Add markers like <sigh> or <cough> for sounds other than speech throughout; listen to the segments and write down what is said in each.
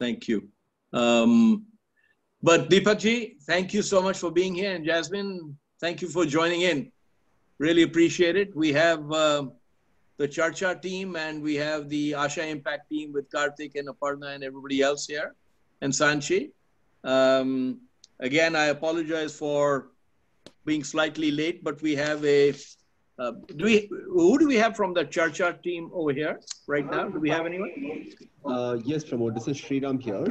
Thank you. Um, but Deepakji, thank you so much for being here. And Jasmine, thank you for joining in. Really appreciate it. We have uh, the Charcha team and we have the Asha Impact team with Karthik and Aparna and everybody else here and Sanchi. Um, again, I apologize for being slightly late, but we have a uh, do we who do we have from the Charcha team over here right now? Do we have anyone? Uh, yes, Pramod. This is Sriram here.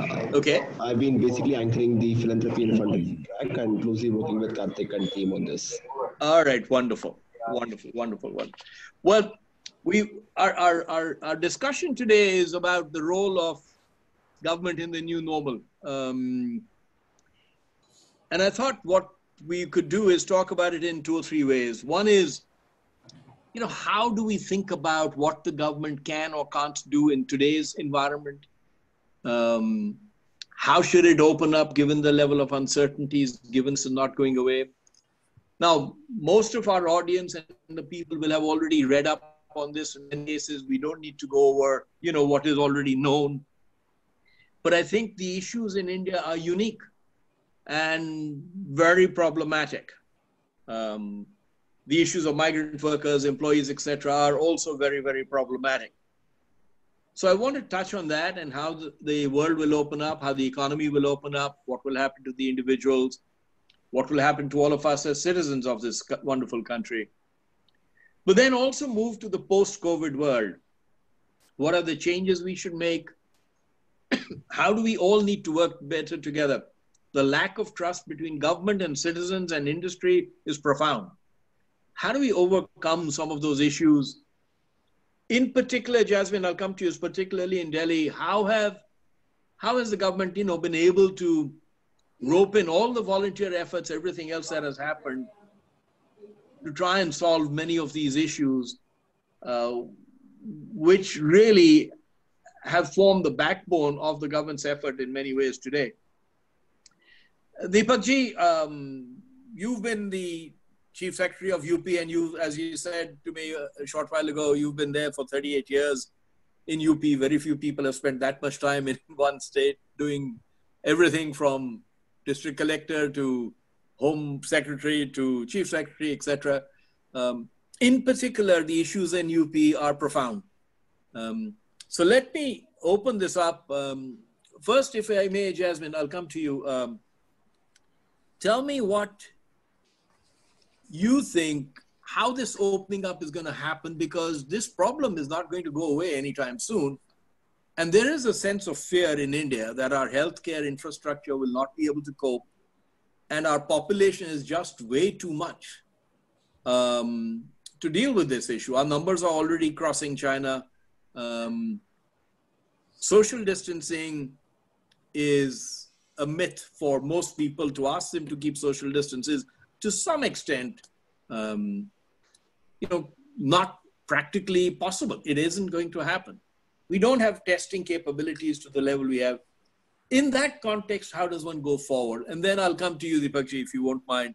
Uh, okay. I've been basically anchoring the philanthropy and funding track and closely working with Karthik and team on this. All right. Wonderful. Wonderful. Wonderful. Wonderful. Well, we our, our our our discussion today is about the role of government in the new normal. Um, and I thought what we could do is talk about it in two or three ways. One is, you know, how do we think about what the government can or can't do in today's environment? Um, how should it open up given the level of uncertainties, given it's not going away? Now, most of our audience and the people will have already read up on this. In many cases, we don't need to go over, you know, what is already known. But I think the issues in India are unique and very problematic. Um, the issues of migrant workers, employees, etc., are also very, very problematic. So I want to touch on that and how the, the world will open up, how the economy will open up, what will happen to the individuals, what will happen to all of us as citizens of this wonderful country. But then also move to the post COVID world. What are the changes we should make? <coughs> how do we all need to work better together? The lack of trust between government and citizens and industry is profound. How do we overcome some of those issues? In particular, Jasmine, I'll come to you, particularly in Delhi. How have how has the government, you know, been able to rope in all the volunteer efforts, everything else that has happened, to try and solve many of these issues, uh, which really have formed the backbone of the government's effort in many ways today. Deepakji, um, you've been the chief secretary of UP, and you, as you said to me a short while ago, you've been there for 38 years in UP. Very few people have spent that much time in <laughs> one state doing everything from district collector to home secretary to chief secretary, etc. Um, in particular, the issues in UP are profound. Um, so let me open this up. Um, first, if I may, Jasmine, I'll come to you. Tell me what you think how this opening up is going to happen because this problem is not going to go away anytime soon. And there is a sense of fear in India that our healthcare infrastructure will not be able to cope, and our population is just way too much um, to deal with this issue. Our numbers are already crossing China. Um, social distancing is a myth for most people to ask them to keep social distances to some extent, um, you know, not practically possible. It isn't going to happen. We don't have testing capabilities to the level we have. In that context, how does one go forward? And then I'll come to you, Deepakji, if you won't mind,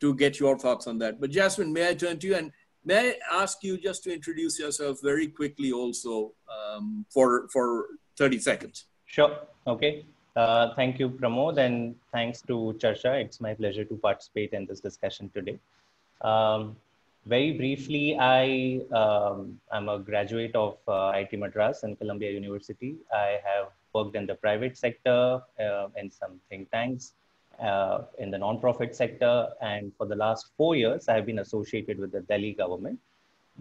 to get your thoughts on that. But Jasmine, may I turn to you and may I ask you just to introduce yourself very quickly also um, for, for 30 seconds? Sure. Okay. Uh, thank you, Pramod, and thanks to Charcha. It's my pleasure to participate in this discussion today. Um, very briefly, I um, am a graduate of uh, IIT Madras and Columbia University. I have worked in the private sector, uh, in some think tanks, uh, in the non-profit sector, and for the last four years, I have been associated with the Delhi government.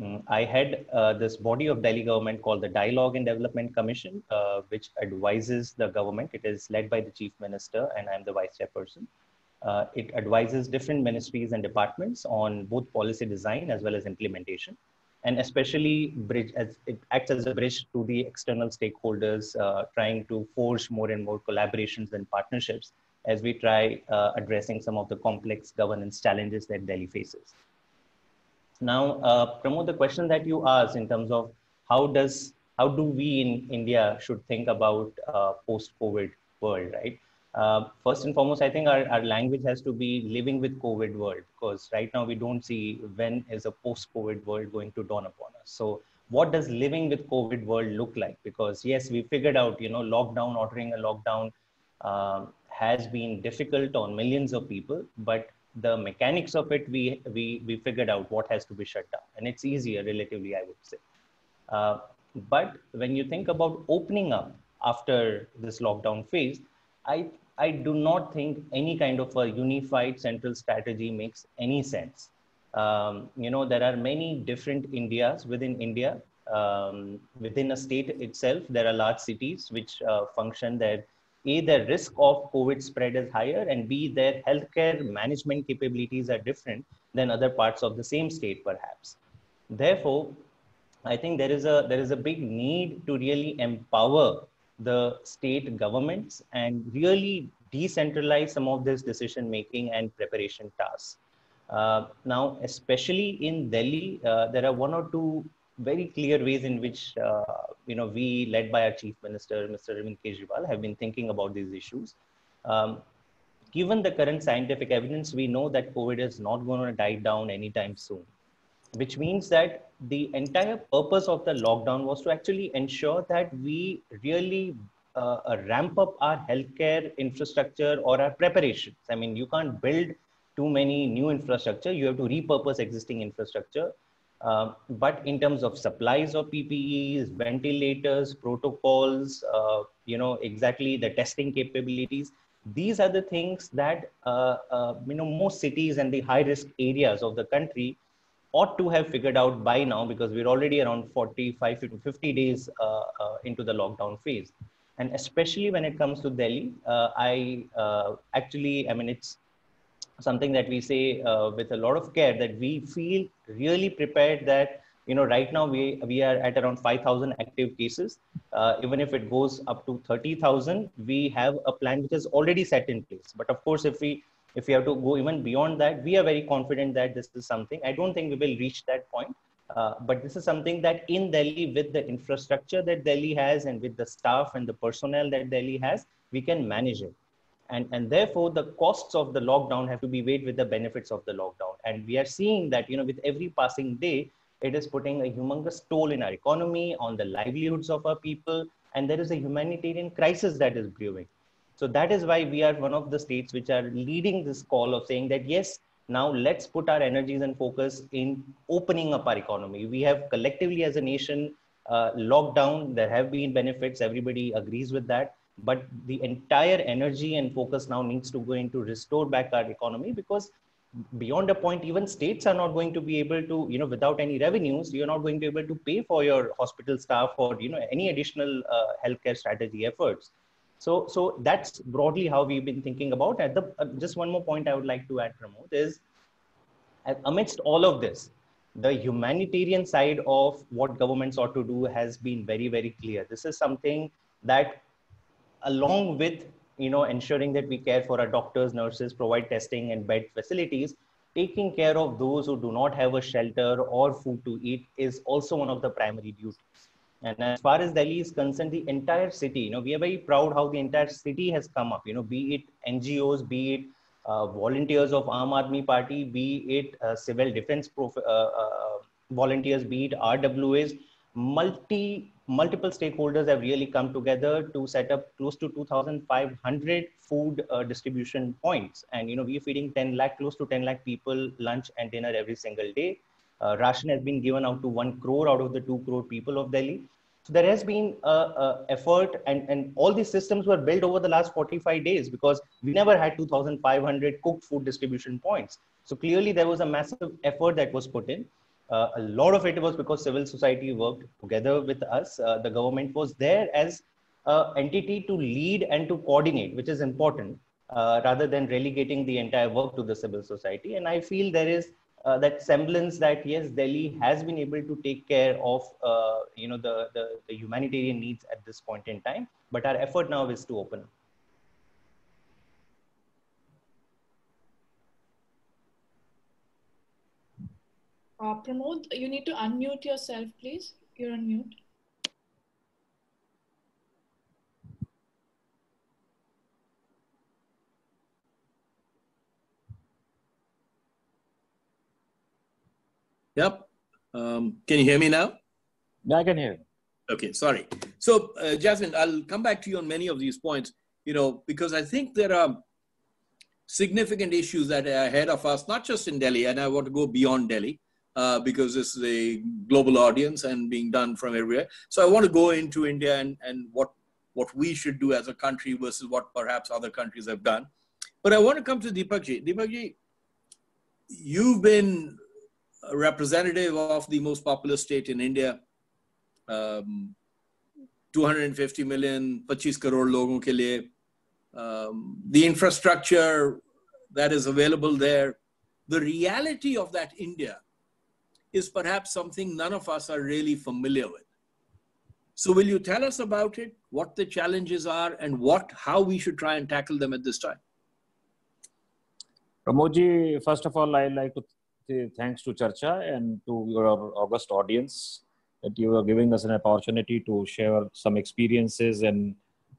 Mm, I had uh, this body of Delhi government called the Dialogue and Development Commission, uh, which advises the government. It is led by the chief minister, and I'm the vice chairperson. Uh, it advises different ministries and departments on both policy design as well as implementation, and especially bridge as it acts as a bridge to the external stakeholders, uh, trying to forge more and more collaborations and partnerships as we try uh, addressing some of the complex governance challenges that Delhi faces. Now, uh, Pramod, the question that you asked in terms of how does how do we in India should think about uh, post-COVID world, right? Uh, first and foremost, I think our, our language has to be living with COVID world because right now we don't see when is a post-COVID world going to dawn upon us. So what does living with COVID world look like? Because yes, we figured out, you know, lockdown, ordering a lockdown um, has been difficult on millions of people, but the mechanics of it, we, we, we figured out what has to be shut down. And it's easier relatively, I would say. Uh, but when you think about opening up after this lockdown phase, I, I do not think any kind of a unified central strategy makes any sense. Um, you know, there are many different Indias within India. Um, within a state itself, there are large cities which uh, function that A, the risk of COVID spread is higher, and B, their healthcare management capabilities are different than other parts of the same state, perhaps. Therefore, I think there is a there is a big need to really empower the state governments and really decentralize some of this decision making and preparation tasks. Uh, now, especially in Delhi, uh, there are one or two very clear ways in which uh, you know we, led by our chief minister, Mr. Arvind Kejriwal, have been thinking about these issues. Um, given the current scientific evidence, we know that COVID is not going to die down anytime soon, which means that the entire purpose of the lockdown was to actually ensure that we really uh, uh, ramp up our healthcare infrastructure or our preparations. I mean, you can't build too many new infrastructure. You have to repurpose existing infrastructure. Uh, but in terms of supplies of PPEs, ventilators, protocols, uh, you know, exactly the testing capabilities, these are the things that, uh, uh, you know, most cities and the high risk areas of the country ought to have figured out by now because we're already around 45 to 50 days uh, into the lockdown phase. And especially when it comes to Delhi, I actually, I mean, it's something that we say uh, with a lot of care that we feel really prepared that, you know, right now we, we are at around 5,000 active cases. Uh, even if it goes up to 30,000, we have a plan which is already set in place. But of course, if we if we have to go even beyond that, we are very confident that this is something. I don't think we will reach that point, uh, but this is something that in Delhi, with the infrastructure that Delhi has and with the staff and the personnel that Delhi has, we can manage it. And, and therefore, the costs of the lockdown have to be weighed with the benefits of the lockdown. And we are seeing that, you know, with every passing day, it is putting a humongous toll in our economy, on the livelihoods of our people, and there is a humanitarian crisis that is brewing. So that is why we are one of the states which are leading this call of saying that yes, now let's put our energies and focus in opening up our economy. We have collectively as a nation uh, locked down. There have been benefits. Everybody agrees with that. But the entire energy and focus now needs to go into restore back our economy because beyond a point, even states are not going to be able to, you know, without any revenues, you're not going to be able to pay for your hospital staff or, you know, any additional uh, healthcare strategy efforts. So, so that's broadly how we've been thinking about. At the uh, just one more point I would like to add, Pramod, is amidst all of this, the humanitarian side of what governments ought to do has been very, very clear. This is something that, along with you know ensuring that we care for our doctors, nurses, provide testing and bed facilities, taking care of those who do not have a shelter or food to eat is also one of the primary duties. And as far as Delhi is concerned, the entire city, you know, we are very proud how the entire city has come up, you know, be it NGOs, be it uh, volunteers of Aam Aadmi Party, be it uh, civil defense prof- uh, uh volunteers, be it RWAs, multi multiple stakeholders have really come together to set up close to 2,500 food uh, distribution points. And, you know, we're feeding 10 lakh, close to 10 lakh people lunch and dinner every single day. Uh, ration has been given out to 1 crore out of the 2 crore people of Delhi. So there has been a, a, effort, and, and all these systems were built over the last 45 days because we never had 2,500 cooked food distribution points. So clearly, there was a massive effort that was put in. Uh, a lot of it was because civil society worked together with us. Uh, the government was there as an entity to lead and to coordinate, which is important, uh, rather than relegating the entire work to the civil society. And I feel there is uh, that semblance that yes, Delhi has been able to take care of uh, you know the, the, the humanitarian needs at this point in time. But our effort now is to open. Uh, Pramod, you need to unmute yourself, please. You're on mute. Yep. Um, can you hear me now? Yeah, I can hear. You. Okay, sorry. So, uh, Jasmine, I'll come back to you on many of these points, you know, because I think there are significant issues that are ahead of us, not just in Delhi, and I want to go beyond Delhi uh, because this is a global audience and being done from everywhere. So I want to go into India and, and what, what we should do as a country versus what perhaps other countries have done. But I want to come to Deepakji. Deepakji, you've been a representative of the most populous state in India. Um, 250 million, 25 crore logon ke liye. Um, the infrastructure that is available there, the reality of that India is perhaps something none of us are really familiar with. So will you tell us about it, what the challenges are and what, how we should try and tackle them at this time? Pramodji, first of all, I'd like to say thanks to Charcha and to your august audience that you are giving us an opportunity to share some experiences and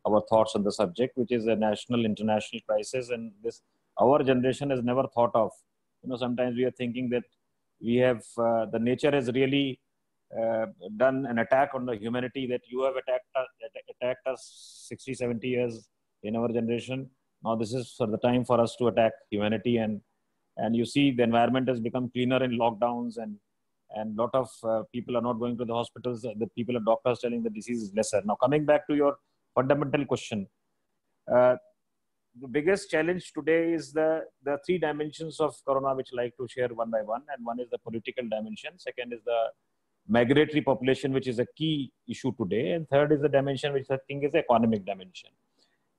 our thoughts on the subject, which is a national, international crisis. And this, our generation has never thought of. You know, sometimes we are thinking that we have, uh, the nature has really uh, done an attack on the humanity that you have attacked, uh, attacked us 60, 70 years in our generation. Now this is for the time for us to attack humanity and and you see the environment has become cleaner in lockdowns and and lot of uh, people are not going to the hospitals. The people are doctors telling the disease is lesser. Now coming back to your fundamental question, uh, the biggest challenge today is the the three dimensions of corona, which I like to share one by one. And one is the political dimension. Second is the migratory population, which is a key issue today. And third is the dimension, which I think is the economic dimension.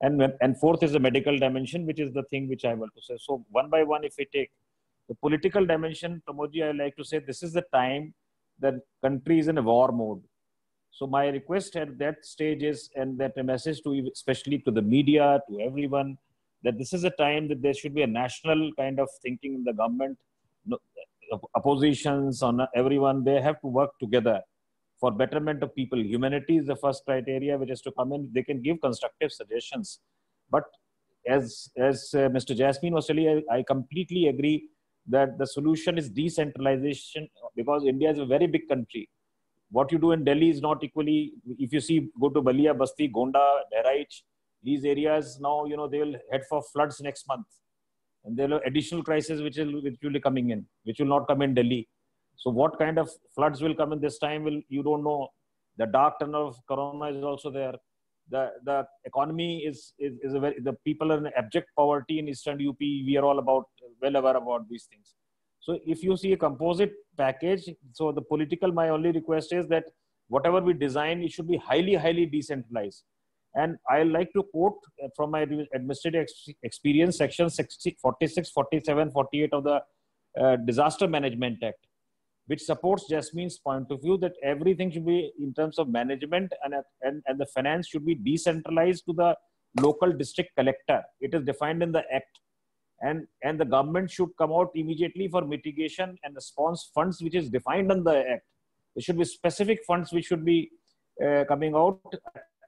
And, and fourth is the medical dimension, which is the thing which I want to say. So one by one, if we take the political dimension, Pramodji, I like to say this is the time that country is in a war mode. So my request at that stage is, and that a message to especially to the media, to everyone, that this is a time that there should be a national kind of thinking in the government, oppositions on everyone. They have to work together for betterment of people. Humanity is the first criteria which is to come in. They can give constructive suggestions, but as as uh, Mr. Jasmine was telling, I, I completely agree that the solution is decentralization because India is a very big country. What you do in Delhi is not equally. If you see, go to Ballia, Basti, Gonda, Bahraich, these areas now, you know, they will head for floods next month, and there are additional crises which will which will be coming in, which will not come in Delhi. So what kind of floods will come in this time? Will you don't know. The dark tunnel of Corona is also there. The the economy is is, is a very the people are in abject poverty in Eastern UP. We are all about well aware about these things. So if you see a composite package, so the political, my only request is that whatever we design, it should be highly, highly decentralized. And I like to quote from my administrative experience, section 60, 46, 47, 48 of the uh, Disaster Management Act, which supports Jasmine's point of view that everything should be in terms of management and, and, and the finance should be decentralized to the local district collector. It is defined in the act and and the government should come out immediately for mitigation and response funds which is defined in the act. There should be specific funds which should be uh, coming out.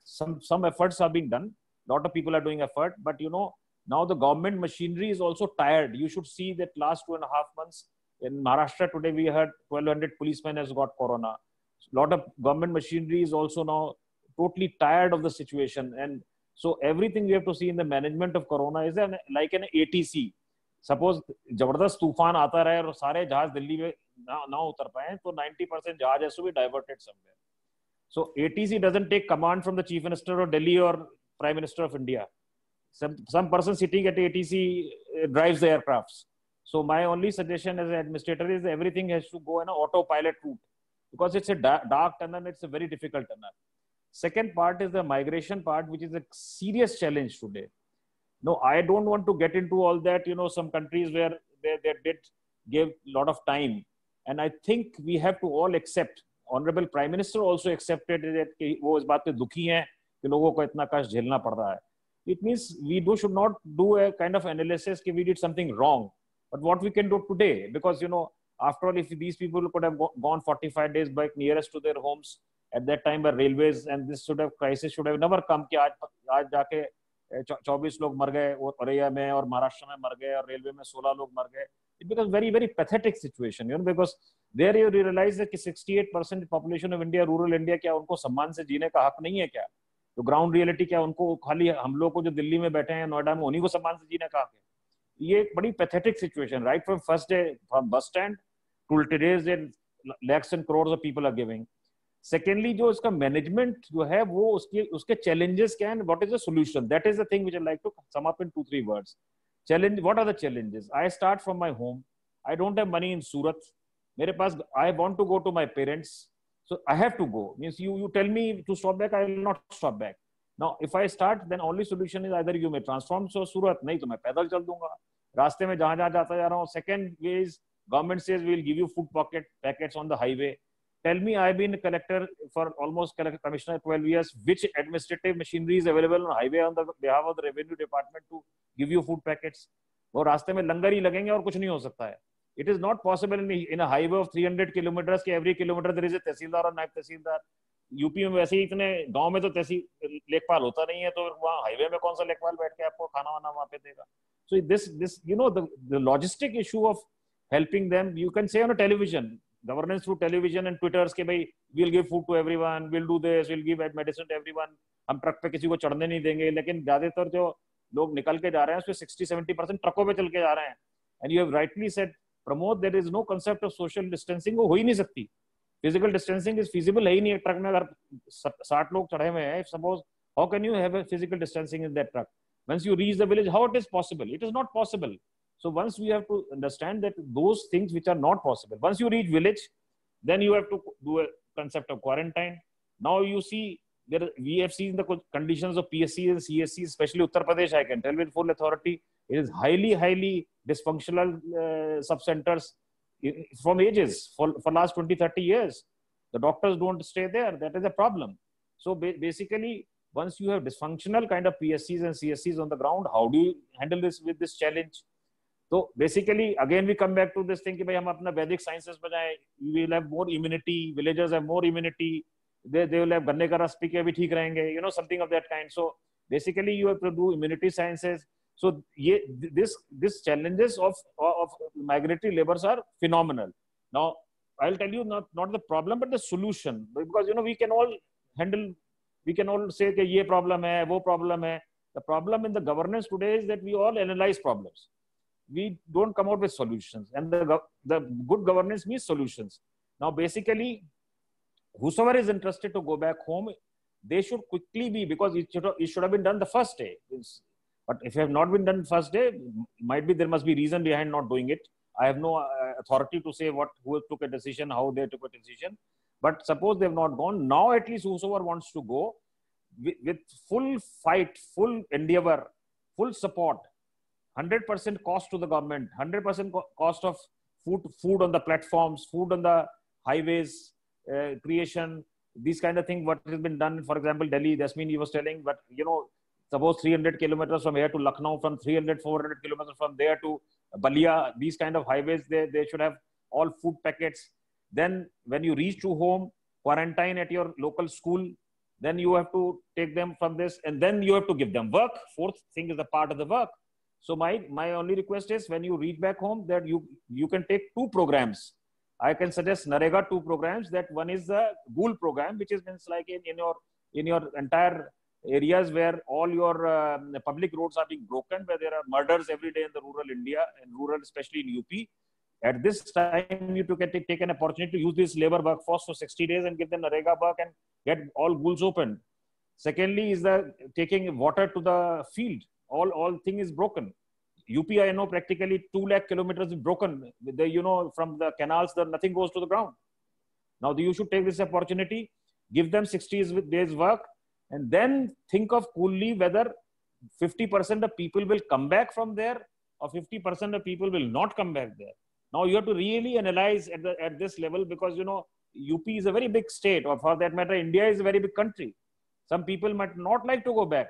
Some some efforts are being done. A lot of people are doing effort but you know now the government machinery is also tired. You should see that last two and a half months in maharashtra today we heard 1200 policemen has got corona. A lot of government machinery is also now totally tired of the situation. And so everything we have to see in the management of corona is an, like an ATC. Suppose जबरदस्त तूफान आता रहे और सारे जहाज दिल्ली में ना ना उतर पाए तो 90 percent जहाज has to be diverted somewhere. So ATC doesn't take command from the chief minister of Delhi or prime minister of India. Some some person sitting at ATC drives the aircrafts. So my only suggestion as an administrator is everything has to go in an autopilot route because it's a dark tunnel. It's a very difficult tunnel. Second part is the migration part, which is a serious challenge today. No, I don't want to get into all that. You know, some countries where they, they did give a lot of time. And I think we have to all accept. Honorable Prime Minister also accepted that वो इस बात पे दुखी हैं कि लोगों को इतना कष्ट झेलना पड़ रहा है. It means we do should not do a kind of analysis that we did something wrong. But what we can do today, because you know, after all, if these people could have gone 45 days back nearest to their homes, at that time by railways and this sort of crisis should have never come. कि आज आज जाके 24 लोग मर गए औरैया में और महाराष्ट्र में मर गए और रेलवे में 16 लोग मर गए। It becomes very very pathetic situation, you know, because there you realise कि 68 percent population of India rural India क्या उनको सम्मान से जीने का हक नहीं है क्या? तो ग्राउंड रियलिटी क्या उनको, खाली हम लोग को जो दिल्ली में बैठे हैं, नोएडा में, उन्हीं को सम्मान से जीने का हक है? ये एक बड़ी pathetic situation right from first day from bus stand to today's lakhs and crore of people are giving secondly जो इसका मैनेजमेंट जो है, वो उसके उसके चैलेंजेस क्या है? What is the solution that is the thing which I like to sum up in two three words challenge what are the challenges I start from my home I don't have money in Surat मेरे पास I want to go to my parents so I have to go. Means you you tell me to stop back, i will not stop back. Now, if i start, then only solution is either you may transform so surat nahi to main paidal chal dunga रास्ते में जहाँ जहाँ जाता जा रहा हूँ। Second way is government says we will give you food pocket packets on the highway tell me i've been a collector for almost collector commissioner 12 years which administrative machinery is available on highway on the behalf of the revenue department to give you food packets वो रास्ते में लंगर ही लगेंगे और कुछ नहीं हो सकता है it is not possible in in highway of 300 kilometre के every kilometre there is a tehsildar और नायब तहसीलदार यूपी में वैसे ही इतने गाँव में तो तहसील लेखपाल होता नहीं है तो वहाँ हाईवे में कौन सा लेखपाल बैठ के आपको खाना वाना वहाँ पे देगा so this this you know the logistic issue of helping them you can say on a television governance through television and twitters के भाई, we'll give food to everyone, we'll do this, we'll give medicine to everyone. हम truck पे किसी को चढ़ने नहीं देंगे, लेकिन ज़्यादातर जो लोग निकल के जा रहे हैं, उसमें सिक्सटी सेवेंटी परसेंट ट्रकों पे चल के जा रहे हैं। And you have rightly said Pramod there is no concept of social distancing वो हो ही नहीं सकती। फ़िज़िकल डिस्टेंसिंग इज़ फिजिबल है ही नहीं ट्रक में, अगर साठ लोग चढ़े हुए हैं suppose how can you have physical distancing in that truck once you reach the village, how it is possible? It is not possible. So once we have to understand that those things which are not possible once you reach village then you have to do a concept of quarantine. Now you see there we have seen the conditions of psc and csc especially uttar pradesh i can tell with full authority. It is highly highly dysfunctional uh, sub centers from ages for for last 20 30 years. The doctors don't stay there. That is a problem. So ba basically once you have dysfunctional kind of pscs and cscs on the ground how do you handle this with this challenge तो basically again we come back to this thing कि भाई हम अपना Vedic sciences बजाए we will have more immunity villagers have more immunity they they will have गन्ने का रस पी के भी ठीक रहेंगे you know something of that kind so basically you have to do immunity sciences सो ये this this challenges of of migratory labours are phenomenal now I will tell you not not the problem but the solution because you know we can all handle we can all say कि ये problem है, वो problem है। The problem in the governance today is that we all analyse problems we don't come out with solutions. And the, the good governance means solutions. Now basically whosoever is interested to go back home they should quickly be because it should, it should have been done the first day. It's, but if it have not been done first day might be there must be reason behind not doing it. I have no uh, authority to say what who took a decision how they took a decision. But suppose they've not gone now at least whosoever wants to go with, with full fight full endeavor full support 100% cost to the government 100% co- cost of food food on the platforms food on the highways uh, creation these kind of things what has been done for example delhi mean he was telling but you know suppose 300 kilometers from here to lucknow from 300 400 kilometers from there to ballia these kind of highways they, they should have all food packets. Then when you reach to home quarantine at your local school then you have to take them from this and then you have to give them work. Fourth thing is a part of the work so my my only request is when you reach back home that you you can take two programs. I can suggest narega two programs that one is the ghoul program which is means like in, in your in your entire areas where all your uh, public roads are being broken where there are murders every day in the rural india and rural especially in up at this time you to get take an opportunity to use this labor workforce for 60 days and give them narega work and get all ghouls open secondly is the taking water to the field all all thing is broken. Up i know practically 2 lakh kilometers is broken. The, you know from the canals the nothing goes to the ground. Now you should take this opportunity give them 60 days work and then think of coolly whether 50% of people will come back from there or 50% of people will not come back there. Now you have to really analyze at, the, at this level because you know up is a very big state or for that matter india is a very big country. Some people might not like to go back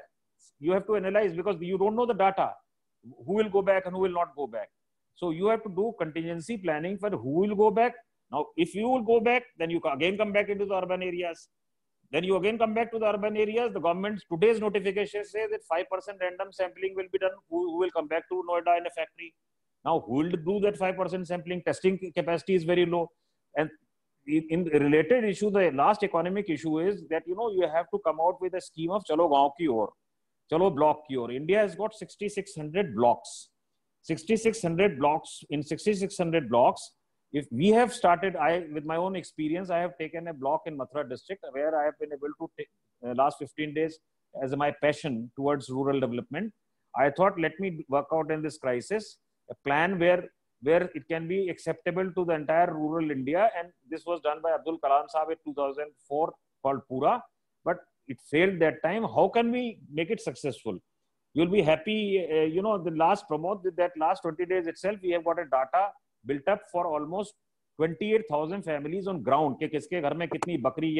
you have to analyze because you don't know the data who will go back and who will not go back. So you have to do contingency planning for who will go back. Now if you will go back then you again come back into the urban areas. Then you again come back to the urban areas. The government today's notification says that 5% random sampling will be done. Who, who will come back to noida in a factory? Now who will do that 5% sampling? Testing capacity is very low. And in, in related issue, the last economic issue is that you know you have to come out with a scheme of chalo gaon ki or, chalo block or. India has got 6,600 blocks. 6,600 blocks in 6,600 blocks. If we have started, I with my own experience, I have taken a block in Mathura district where I have been able to uh, last 15 days as my passion towards rural development. I thought, let me work out in this crisis a plan where where it can be acceptable to the entire rural India. And this was done by Abdul Kalam Saab in 2004 called Pura. But it failed that time how can we make it successful? You'll be happy uh, you know the last Pramod that last 20 days itself we have got a data built up for almost 28000 families on ground ke kiske ghar mein kitni bakri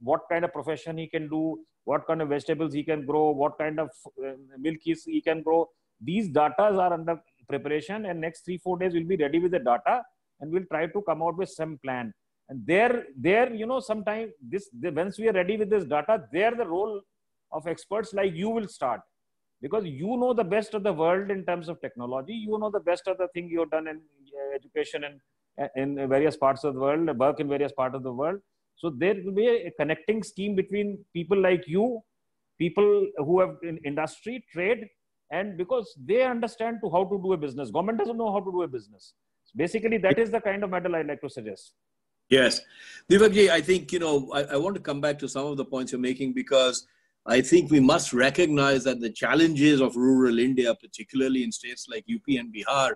what kind of profession he can do what kind of vegetables he can grow what kind of uh, milk he can grow. These datas are under preparation and next 3 4 days we'll be ready with the data and we'll try to come out with some plan and there there you know sometimes this the, once we are ready with this data there the role of experts like you will start. Because you know the best of the world in terms of technology. You know the best of the thing you've done in uh, education and in various parts of the world work in various parts of the world. So there will be a connecting scheme between people like you people who have in industry trade and because they understand to how to do a business. Government doesn't know how to do a business. Basically that is the kind of model i like to suggest Yes. Deepakji, I think, you know, I, I, want to come back to some of the points you're making because I think we must recognize that the challenges of rural India, particularly in states like UP and Bihar,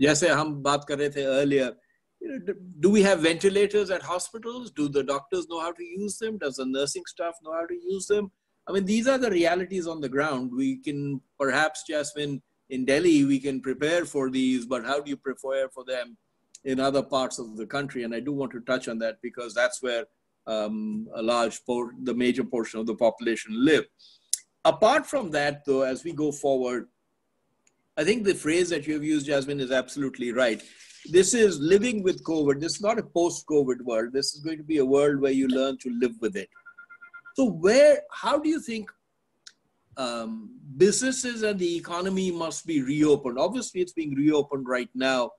jaise hum baat kar rahe earlier, you know, do we have ventilators at hospitals? Do the doctors know how to use them? Does the nursing staff know how to use them? I mean, these are the realities on the ground. We can perhaps, Jasmine, in Delhi, we can prepare for these, but how do you prepare for them in other parts of the country? And I do want to touch on that because that's where um, a large, por- the major portion of the population live. Apart from that, though, as we go forward, I think the phrase that you have used, Jasmine, is absolutely right. This is living with COVID. This is not a post COVID world. This is going to be a world where you learn to live with it. So where, how do you think um, businesses and the economy must be reopened? Obviously, it's being reopened right now.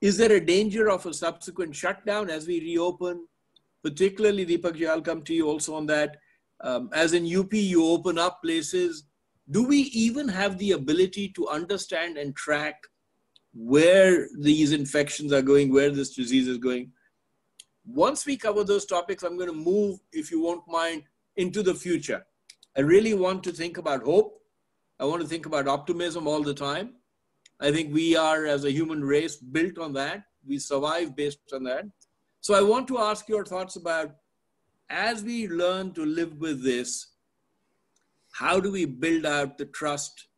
Is there a danger of a subsequent shutdown as we reopen? Particularly, Deepak, I'll come to you also on that. Um, as in UP, you open up places. Do we even have the ability to understand and track where these infections are going, where this disease is going? Once we cover those topics, I'm going to move, if you won't mind, into the future. I really want to think about hope. I want to think about optimism all the time. I think we are, as a human race, built on that. We survive based on that. So I want to ask your thoughts about as we learn to live with this, how do we build out the trust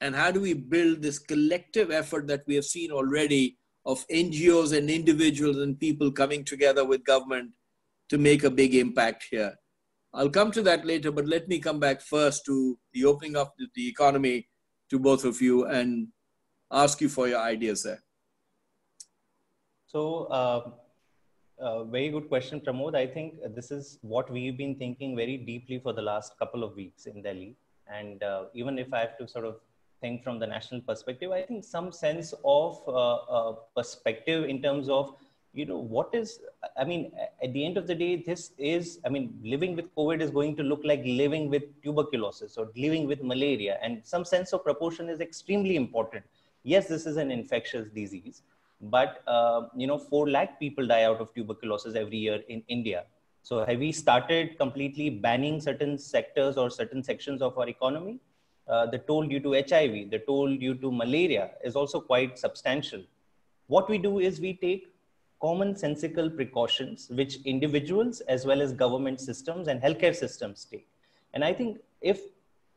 and how do we build this collective effort that we have seen already of NGOs and individuals and people coming together with government to make a big impact here? I'll come to that later, but let me come back first to the opening of the economy to both of you and ask you for your ideas there. So, uh, uh, very good question, Pramod. I think this is what we've been thinking very deeply for the last couple of weeks in Delhi. And uh, even if I have to sort of think from the national perspective, I think some sense of uh, uh, perspective in terms of you know what is i mean at the end of the day this is i mean living with covid is going to look like living with tuberculosis or living with malaria and some sense of proportion is extremely important yes this is an infectious disease but uh, you know 4 lakh people die out of tuberculosis every year in india. So have we started completely banning certain sectors or certain sections of our economy? Uh, the toll due to hiv the toll due to malaria is also quite substantial. What we do is we take commonsensical precautions which individuals as well as government systems and healthcare systems take. And I think if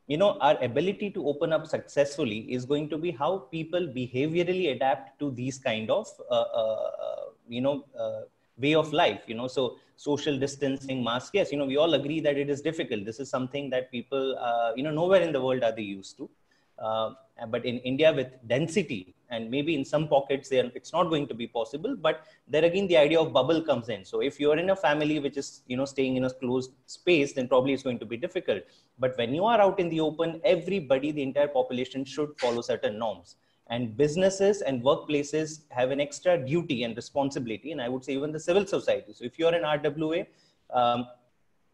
you know our ability to open up successfully is going to be how people behaviorally adapt to these kind of uh, uh, you know uh, way of life you know. So social distancing mask yes you know we all agree that it is difficult. This is something that people uh, you know nowhere in the world are they used to. Uh, but in india with density and maybe in some pockets there it's not going to be possible but there again the idea of bubble comes in. So if you're in a family which is you know staying in a closed space then probably it's going to be difficult. But when you are out in the open everybody the entire population should follow certain norms. And businesses and workplaces have an extra duty and responsibility and i would say even the civil society. So if you're an rwa um,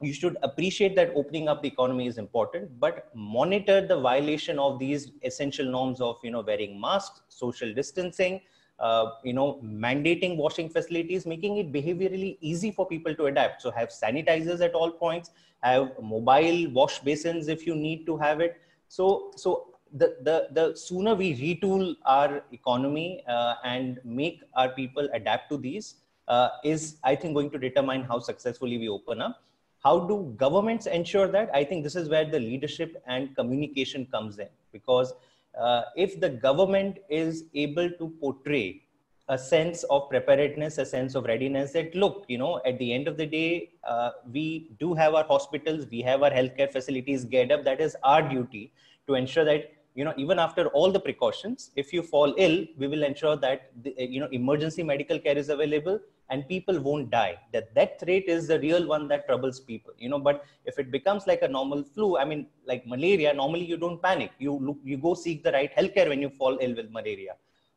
you should appreciate that opening up the economy is important but monitor the violation of these essential norms of you know wearing masks social distancing uh, you know mandating washing facilities making it behaviorally easy for people to adapt so have sanitizers at all points have mobile wash basins if you need to have it so so the, the, the sooner we retool our economy uh, and make our people adapt to these uh, is, I think, going to determine how successfully we open up. How do governments ensure that? I think this is where the leadership and communication comes in because uh, if the government is able to portray a sense of preparedness, a sense of readiness that look, you know, at the end of the day, uh, we do have our hospitals, we have our healthcare facilities geared up. That is our duty to ensure that you know even after all the precautions if you fall ill we will ensure that the, you know emergency medical care is available and people won't die. That death rate is the real one that troubles people you know but if it becomes like a normal flu i mean like malaria normally you don't panic. You look you go seek the right healthcare when you fall ill with malaria.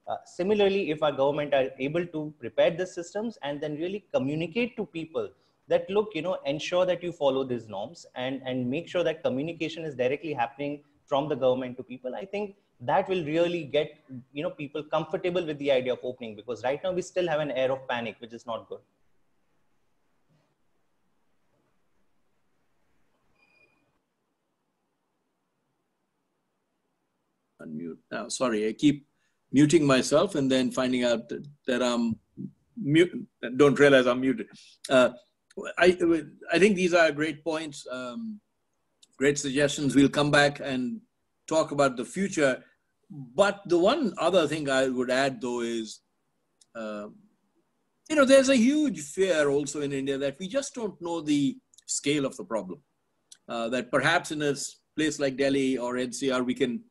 Uh, similarly if our government are able to prepare the systems and then really communicate to people that look you know ensure that you follow these norms and and make sure that communication is directly happening from the government to people i think that will really get you know people comfortable with the idea of opening because right now we still have an air of panic which is not good. Unmute now. Sorry i keep muting myself and then finding out that, i'm mute don't realize i'm muted. Uh, I, I think these are great points um, great suggestions. We'll come back and talk about the future. But the one other thing I would add, though, is uh, you know, there's a huge fear also in India that we just don't know the scale of the problem. Uh, that perhaps in a place like Delhi or NCR, we can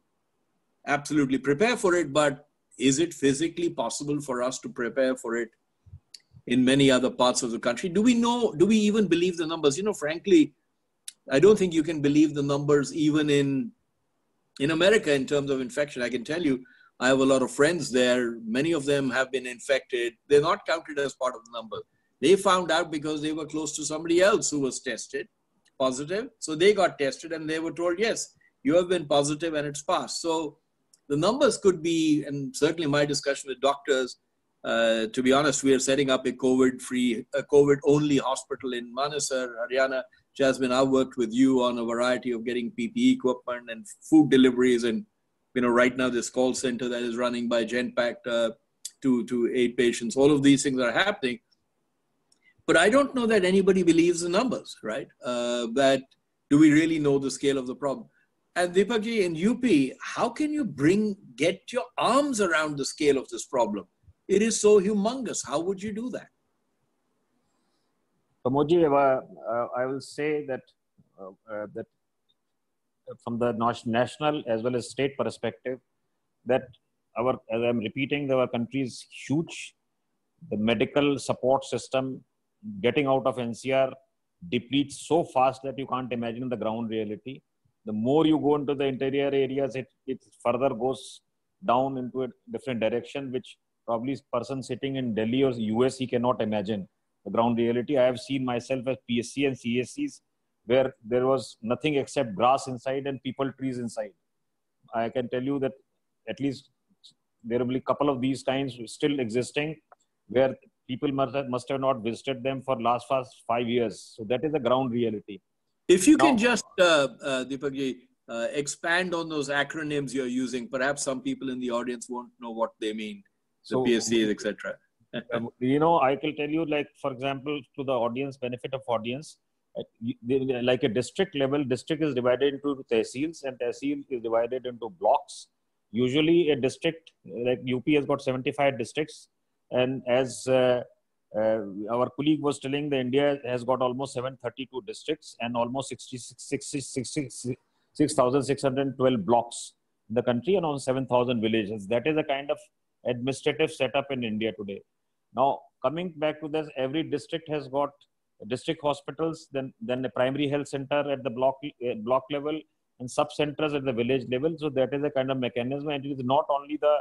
absolutely prepare for it, but is it physically possible for us to prepare for it in many other parts of the country? Do we know, do we even believe the numbers? You know, frankly, I don't think you can believe the numbers even in in America in terms of infection. I can tell you, I have a lot of friends there. Many of them have been infected. They're not counted as part of the number. They found out because they were close to somebody else who was tested positive. So they got tested and they were told, yes, you have been positive and it's passed. So the numbers could be, and certainly my discussion with doctors, uh, to be honest, we are setting up a COVID-free, a COVID-only hospital in Manesar, Haryana, Jasmine, I've worked with you on a variety of getting PPE equipment and food deliveries. And, you know, right now this call center that is running by Genpact uh, to, to aid patients, all of these things are happening. But I don't know that anybody believes the numbers, right? Uh, that do we really know the scale of the problem? And Deepakji, in UP, how can you bring, get your arms around the scale of this problem? It is so humongous. How would you do that? Pramodji, uh, uh, I will say that uh, uh, that from the national as well as state perspective, that our as I'm repeating, our country is huge. The medical support system getting out of NCR depletes so fast that you can't imagine the ground reality. The more you go into the interior areas, it, it further goes down into a different direction, which probably person sitting in Delhi or US he cannot imagine the ground reality. I have seen myself as PSC and CSCs where there was nothing except grass inside and people trees inside. I can tell you that at least there will be a couple of these kinds still existing where people must have, must have not visited them for last past five years. So that is the ground reality. If you now, can just, uh, uh, Deepakji, uh, expand on those acronyms you're using, perhaps some people in the audience won't know what they mean, the so, PSCs, etc um, you know, I can tell you, like, for example, to the audience, benefit of audience, like a district level, district is divided into tehsils and tehsil is divided into blocks. Usually a district, like UP has got 75 districts. And as uh, uh, our colleague was telling, the India has got almost 732 districts and almost 6,612 blocks in the country and on 7,000 villages. That is a kind of administrative setup in India today. Now, coming back to this, every district has got district hospitals, then then a primary health center at the block uh, block level, and sub centers at the village level. So that is a kind of mechanism, and it is not only the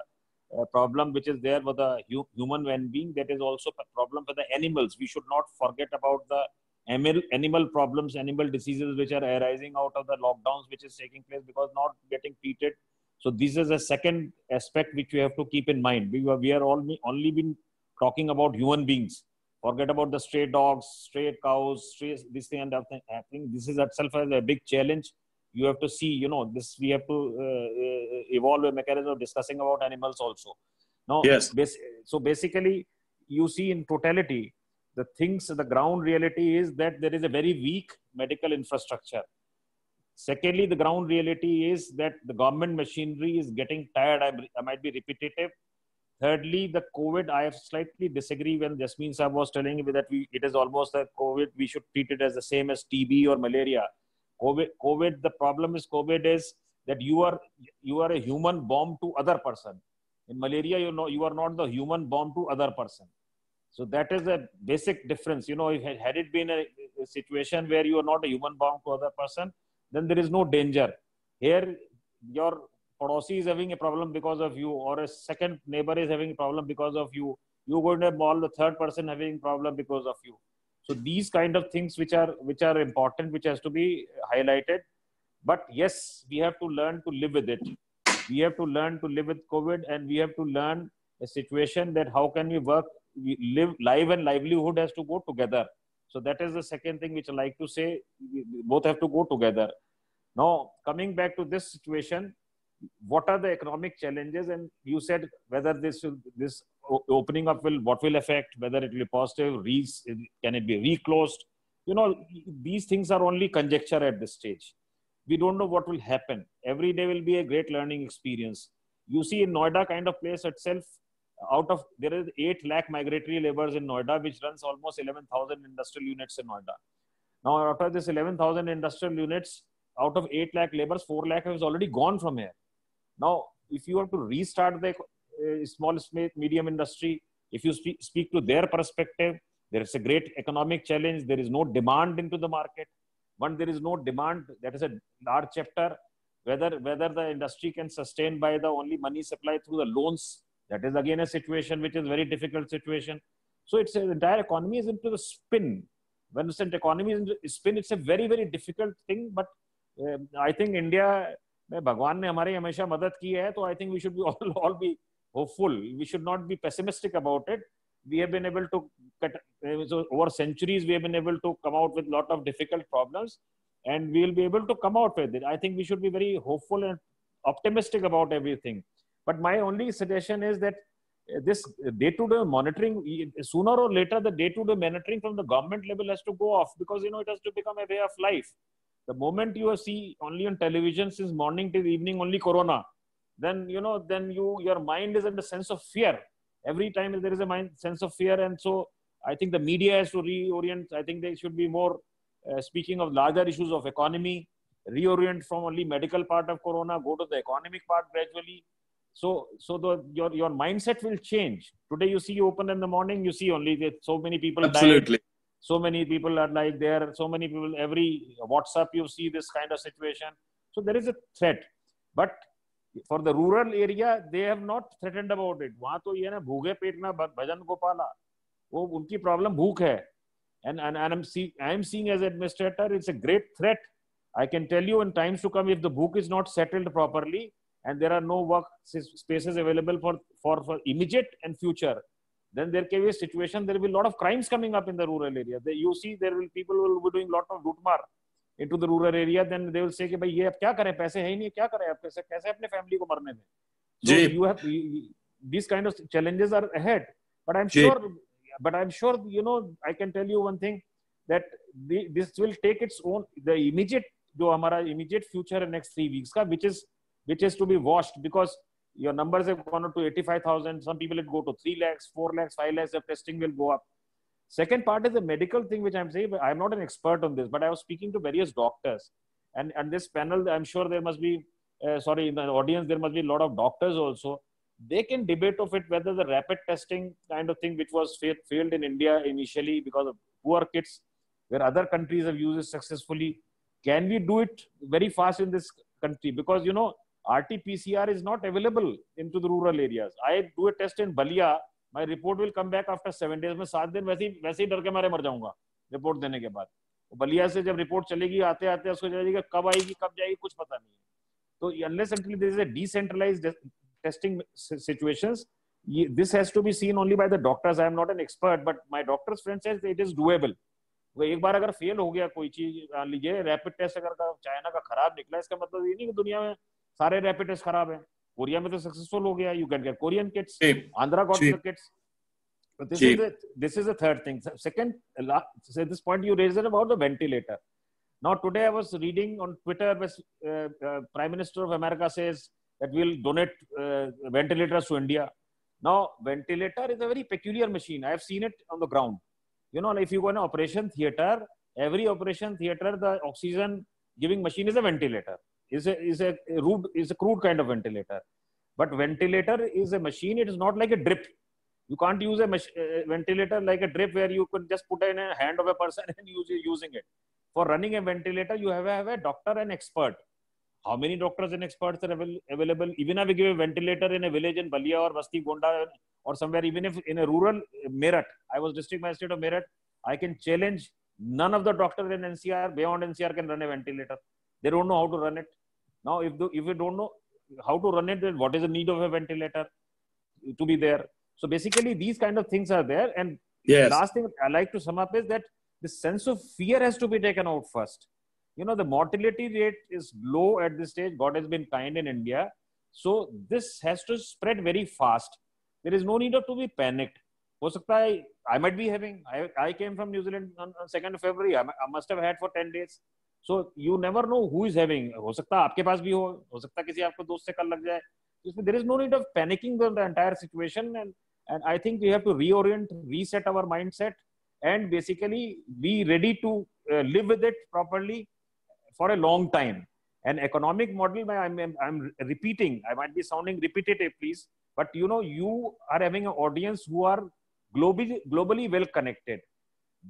uh, problem which is there for the hu- human well-being, that is also a problem for the animals. We should not forget about the animal, animal problems, animal diseases which are arising out of the lockdowns which is taking place because not getting treated. So this is a second aspect which we have to keep in mind. We, we are only, only been talking about human beings. Forget about the stray dogs, stray cows, stray this thing and that thing happening. This is itself as a big challenge. You have to see, you know, this we have to uh, uh, evolve a mechanism of discussing about animals also. Now, Yes. bas- so basically, you see in totality, the things, the ground reality is that there is a very weak medical infrastructure. Secondly, the ground reality is that the government machinery is getting tired. I, I might be repetitive. Thirdly, the COVID, I slightly disagree when Jasmine Saab was telling me that we, it is almost a COVID, we should treat it as the same as TB or malaria. COVID, COVID, the problem is COVID is that you are you are a human bomb to other person. In malaria, you know you are not the human bomb to other person. So that is a basic difference. You know, if had had it been a, a situation where you are not a human bomb to other person, then there is no danger. Here, your Padosi is having a problem because of you, or a second neighbor is having a problem because of you. You're going to involve the third person having problem because of you. So these kind of things which are which are important, which has to be highlighted. But yes, we have to learn to live with it. We have to learn to live with COVID, and we have to learn a situation that how can we work, we live, life and livelihood has to go together. So that is the second thing which I like to say. Both have to go together. Now coming back to this situation, what are the economic challenges? And you said whether this this opening up will what will affect, whether it will be positive, re, can it be reclosed? You know, these things are only conjecture at this stage. We don't know what will happen. Every day will be a great learning experience. You see, in Noida kind of place itself, out of there is 8 lakh migratory laborers in Noida, which runs almost 11,000 industrial units in Noida. Now, out of this 11,000 industrial units, out of 8 lakh laborers, 4 lakh has already gone from here. Now, if you have to restart the uh, small, medium industry, if you speak, speak to their perspective, there is a great economic challenge. There is no demand into the market. One, there is no demand. That is a large chapter. Whether whether the industry can sustain by the only money supply through the loans, that is again a situation which is very difficult situation. So it's the entire economy is into the spin. When the an economy is into spin, it's a very very difficult thing. But uh, I think India भाई भगवान ने हमारी हमेशा मदद की है तो I think we should be all all be hopeful we should not be pessimistic about it we have been able to cut over centuries we have been able to come out with lot of difficult problems and we will be able to come out with it I think we should be very hopeful and optimistic about everything but my only suggestion is that this day to day monitoring, sooner or later the day to day monitoring from the government level has to go off because, you know, it has to become a way of life. The moment you see only on television since morning till evening only corona then you know then you your mind is in the sense of fear. Every time there is a mind sense of fear and so i think the media has to reorient. I think they should be more uh, speaking of larger issues of economy reorient from only medical part of corona go to the economic part gradually. So so the your your mindset will change. Today you see you open in the morning you see only that so many people Absolutely so many people are like there so many people every whatsapp you see this kind of situation so there is a threat but for the rural area they have not threatened about it वहां तो ये ना भूखे पेट ना भ- भजन को पाला वो उनकी प्रॉब्लम भूख है and and, and I'm see I'm seeing as administrator it's a great threat I can tell you in times to come if the book is not settled properly and there are no work s- spaces available for for for immediate and future then there can be a situation there will be a lot of crimes coming up in the rural area they, you see there will people will be doing lot of lutmar into the rural area then they will say कि भाई ये अब क्या करें पैसे है ही नहीं क्या करें अब कैसे कैसे अपने फैमिली को मरने दें so you have these kind of challenges are ahead but i'm sure but i'm sure you know i can tell you one thing that the, this will take its own the immediate जो हमारा immediate future है next three weeks का which is which is to be watched because your numbers have gone up to 85,000 some people it go to 3 lakhs 4 lakhs 5 lakhs. Of testing will go up. Second part is the medical thing which i'm saying i'm not an expert on this but i was speaking to various doctors. And and this panel i'm sure there must be uh, sorry in the audience there must be a lot of doctors also. They can debate of it whether the rapid testing kind of thing which was fa- failed in india initially because of poor kits where other countries have used it successfully. Can we do it very fast in this country? Because you know RT-PCR is not available into the rural areas. I do a test in Balia, my report will come back after seven days. मैं सात दिन वैसे ही वैसे ही डर के मारे मर जाऊँगा रिपोर्ट देने के बाद बलिया से जब रिपोर्ट चलेगी आते आते उसको जाएगी कब आएगी कब जाएगी कुछ पता नहीं है तो unless until there is a decentralized testing situations this has to be seen only by the doctors i am not an expert but my doctor's friend says it is doable वो एक बार अगर फेल हो गया कोई चीज़ मान लीजिए rapid test अगर China का खराब निकला इसका मतलब ये नहीं कि दुनिया में सारे रैपिड टेस्ट खराब है कोरिया में तो सक्सेसफुल हो गया you can get Korean kits Andhra got the kits this is the, this is the third thing. Second, so this point you raised about the ventilator. Now today I was reading on Twitter, uh, uh, Prime Minister of America says that we'll donate uh, ventilators to India. Now ventilator is a very peculiar machine. I have seen it on the ground you know, if you go in an operation theater, every operation theater, the oxygen giving machine is a ventilator. Is a is a rude is a crude kind of ventilator. But ventilator is a machine. It is not like a drip. You can't use a uh, ventilator like a drip where you could just put in a hand of a person <laughs> and use using it. For running a ventilator, you have, have a doctor and expert. How many doctors and experts are available? Even if we give a ventilator in a village in Ballia or Basti Gonda or somewhere, even if in a rural Meerut, I was district magistrate of Meerut, I can challenge none of the doctors in NCR, beyond NCR can run a ventilator. They don't know how to run it. Now, if, the, if you don't know how to run it, then what is the need of a ventilator to be there? So basically, these kind of things are there. And yes. last thing I like to sum up is that the sense of fear has to be taken out first. You know, the mortality rate is low at this stage. God has been kind in India. So this has to spread very fast there is no need of to be panicked हो सकता है I might be having I, I came from New Zealand on, on 2nd of February I, I must have had for 10 days so you never know who is having हो सकता है आपके पास भी हो हो सकता है किसी आपको दोस्त से कल लग जाए इसमें there is no need of panicking the, the entire situation and and I think we have to reorient reset our mindset and basically be ready to uh, live with it properly for a long time an economic model I'm, I'm, I'm repeating i might be sounding repetitive please but you know you are having an audience who are globally globally well connected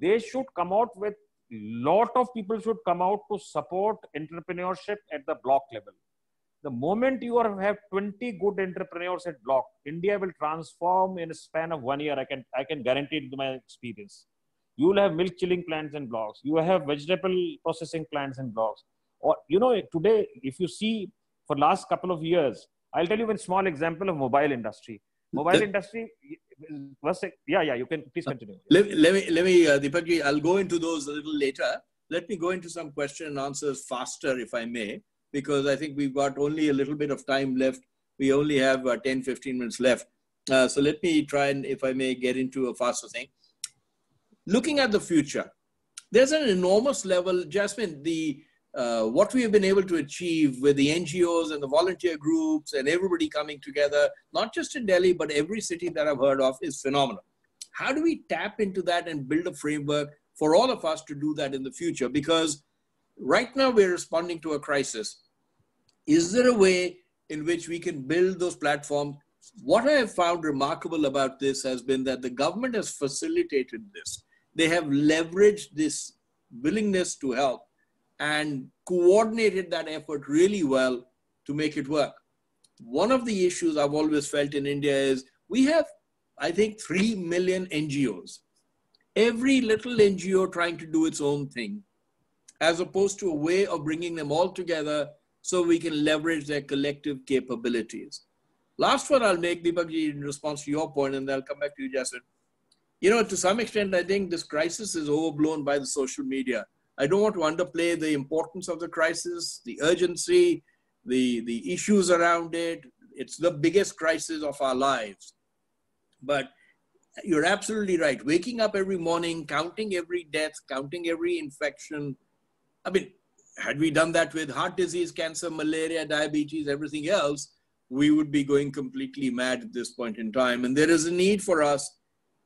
they should come out with lot of people should come out to support entrepreneurship at the block level. The moment you are, have 20 good entrepreneurs at block india will transform in a span of one year. I can i can guarantee it to my experience. You will have milk chilling plants and blocks. You have vegetable processing plants and blocks. Or you know today if you see for last couple of years I'll tell you one small example of mobile industry. Mobile industry was yeah yeah you can please continue. Let, let me let me uh, Deepakji, I'll go into those a little later. Let me go into some question and answers faster if I may because I think we've got only a little bit of time left. We only have uh, 10 15 minutes left. Uh, so let me try and if I may get into a faster thing. Looking at the future, there's an enormous level, Jasmine, the uh, what we have been able to achieve with the NGOs and the volunteer groups and everybody coming together, not just in Delhi, but every city that I've heard of, is phenomenal. How do we tap into that and build a framework for all of us to do that in the future? Because right now we're responding to a crisis. Is there a way in which we can build those platforms? What I have found remarkable about this has been that the government has facilitated this. They have leveraged this willingness to help and coordinated that effort really well to make it work. One of the issues I've always felt in India is we have, I think, 3 million NGOs. Every little NGO trying to do its own thing, as opposed to a way of bringing them all together so we can leverage their collective capabilities. Last one I'll make, Deepakji, in response to your point, and then I'll come back to you, Jason. You know, to some extent, I think this crisis is overblown by the social media. I don't want to underplay the importance of the crisis, the urgency, the, the issues around it. It's the biggest crisis of our lives. But you're absolutely right. Waking up every morning, counting every death, counting every infection. I mean, had we done that with heart disease, cancer, malaria, diabetes, everything else, we would be going completely mad at this point in time. And there is a need for us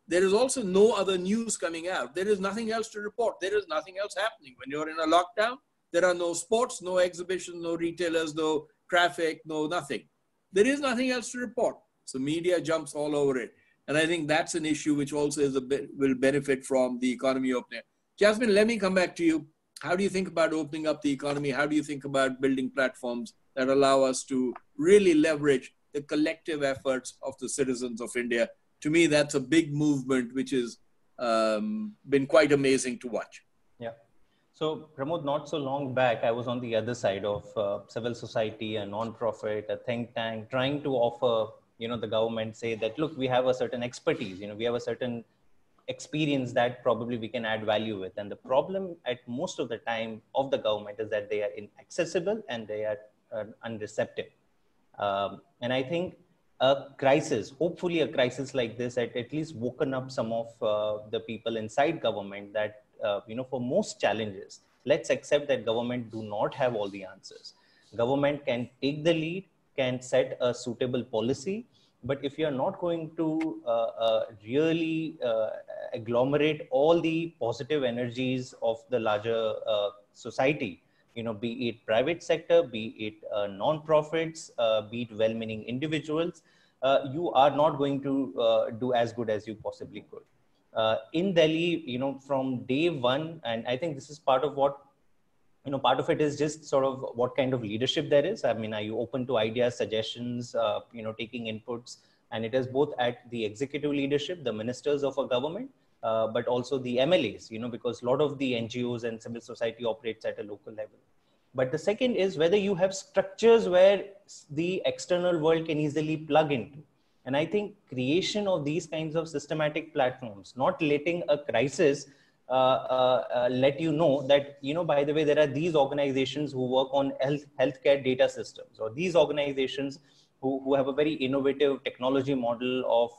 there is also no other news coming out. There is nothing else to report. There is nothing else happening. When you're in a lockdown, there are no sports, no exhibitions, no retailers, no traffic, no nothing. There is nothing else to report. So media jumps all over it. And I think that's an issue which also is a bit, will benefit from the economy opening. Jasmine, let me come back to you. how do you think about opening up the economy? How do you think about building platforms that allow us to really leverage the collective efforts of the citizens of India? To me, that's a big movement which has um, been quite amazing to watch. Yeah. So, Pramod, not so long back, I was on the other side of uh, civil society, a non-profit, a think tank, trying to offer, you know, the government say that, look, we have a certain expertise, you know, we have a certain experience that probably we can add value with. And the problem at most of the time of the government is that they are inaccessible and they are uh, unreceptive. Um, and I think a crisis, hopefully a crisis like this, had at least woken up some of uh, the people inside government that, uh, you know, for most challenges, let's accept that government do not have all the answers. Government can take the lead, can set a suitable policy, but if you're not going to uh, uh, really uh, agglomerate all the positive energies of the larger uh, society, you know, be it private sector, be it uh, non-profits, uh, be it well-meaning individuals, you are not going to do as good as you possibly could. in Delhi, you know, from day one, and I think this is part of what you know part of it is just sort of what kind of leadership there is i mean are you open to ideas suggestions uh, you know taking inputs and it is both at the executive leadership the ministers of a government uh, but also the mlas you know because a lot of the ngos and civil society operates at a local level. But the second is whether you have structures where the external world can easily plug into. And i think creation of these kinds of systematic platforms not letting a crisis uh, uh, uh, let you know that you know by the way there are these organizations who work on health healthcare data systems or these organizations who, who have a very innovative technology model of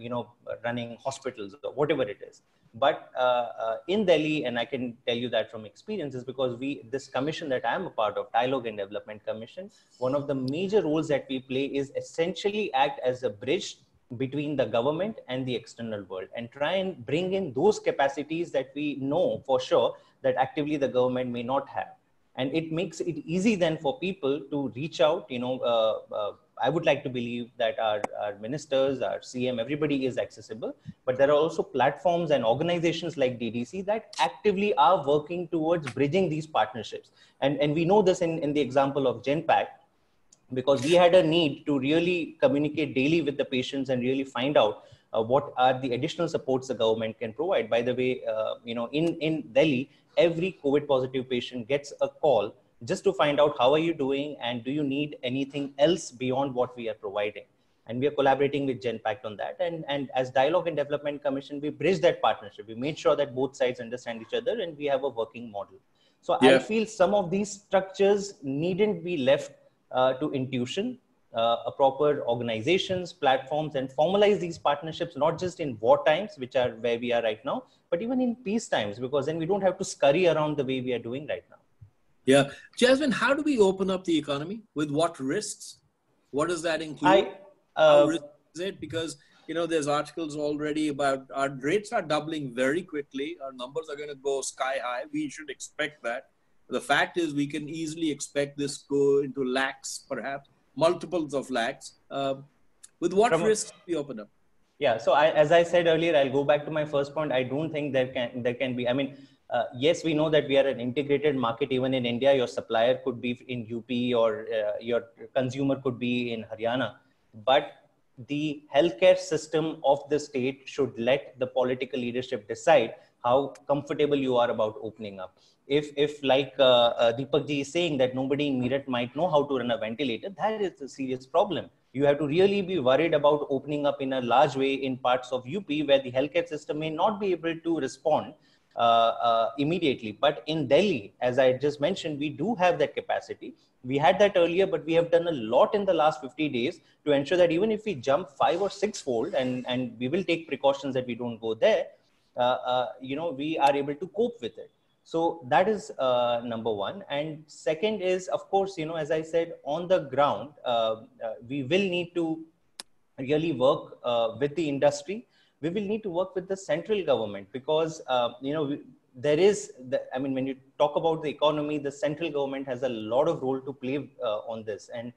you know running hospitals or whatever it is. But uh, uh, in delhi and i can tell you that from experience is because we this commission that i am a part of dialogue and development commission one of the major roles that we play is essentially act as a bridge between the government and the external world and try and bring in those capacities that we know for sure that actively the government may not have. And it makes it easy then for people to reach out you know uh, uh, i would like to believe that our, our ministers our cm everybody is accessible but there are also platforms and organizations like ddc that actively are working towards bridging these partnerships and and we know this in, in the example of genpact because we had a need to really communicate daily with the patients and really find out uh, what are the additional supports the government can provide. By the way, uh, you know, in, in Delhi, every COVID positive patient gets a call just to find out how are you doing and do you need anything else beyond what we are providing. And we are collaborating with Genpact on that. And, and as Dialogue and Development Commission, we bridge that partnership. We made sure that both sides understand each other and we have a working model. So yeah. I feel some of these structures needn't be left uh, to intuition, uh, a proper organizations, platforms, and formalize these partnerships, not just in war times, which are where we are right now, but even in peace times, because then we don't have to scurry around the way we are doing right now. Yeah. Jasmine, how do we open up the economy? With what risks? What does that include? I, uh, how is it? Because you know, there's articles already about our rates are doubling very quickly. Our numbers are going to go sky high. We should expect that. The fact is, we can easily expect this go into lakhs, perhaps multiples of lakhs. Uh, with what From, risks we open up? Yeah. So I, as I said earlier, I'll go back to my first point. I don't think there can there can be. I mean, uh, yes, we know that we are an integrated market. Even in India, your supplier could be in UP or uh, your consumer could be in Haryana, but the healthcare system of the state should let the political leadership decide how comfortable you are about opening up if if like uh, uh, is saying that nobody in Meerut might know how to run a ventilator, that is a serious problem. You have to really be worried about opening up in a large way in parts of UP where the healthcare system may not be able to respond immediately. But in Delhi, as I just mentioned, we do have that capacity. We had that earlier, but we have done a lot in the last 50 days to ensure that even if we jump five or six fold, and, and we will take precautions that we don't go there, uh, uh, you know, we are able to cope with it. So that is uh, number one. And second is, of course, you know, as I said, on the ground, uh, uh, we will need to really work uh, with the industry. We will need to work with the central government because, uh, you know, we, there is, the, I mean, when you talk about the economy, the central government has a lot of role to play uh, on this. And,